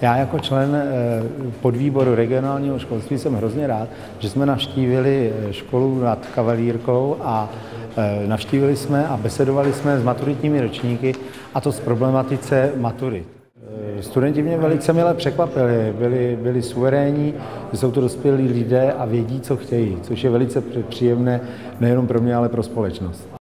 Já jako člen eh, podvýboru regionálního školství jsem hrozně rád, že jsme navštívili eh, školu nad Kavalírkou a eh, navštívili jsme a besedovali jsme s maturitními ročníky a to z problematice maturit. Studenti mě velice milé překvapili, byli, byli suverénní, jsou to dospělí lidé a vědí, co chtějí, což je velice příjemné nejenom pro mě, ale pro společnost.